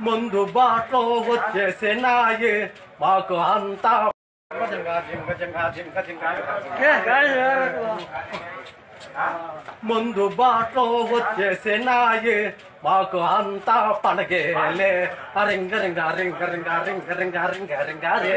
ముందు బాటలో వచ్చేసే నాయే మాకు అంతా ముందు బాటలో వచ్చేసే నాయే మాకు అంతా పండగేలే రింగ రింగ రింగ రింగ రింగ రింగ రింగ రింగ రే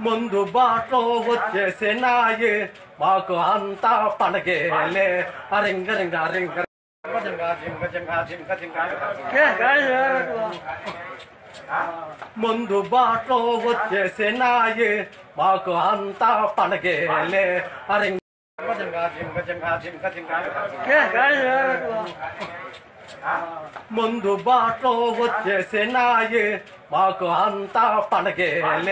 ముందు బాటలో వచ్చేసే నాయే మాకు అంతా పండగేలే రింగ రింగ రింగ ముందు బాటలో వచ్చేసే నాయే మాకు అంతా పండగేలే రింగ ముందు బాటలో వచ్చేసే నాయే మాకు అంతా పండగేలే